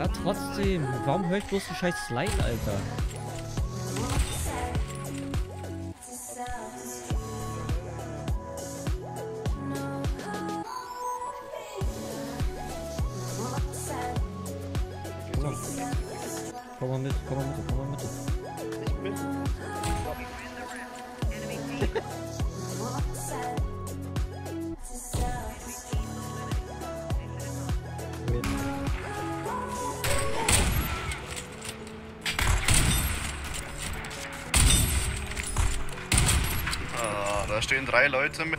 Ja, trotzdem. Warum höre ich bloß den scheiß Slide, Alter? Komm mal mit, komm mal mit, komm mal mit. Ich bin. da stehen drei Leute mit.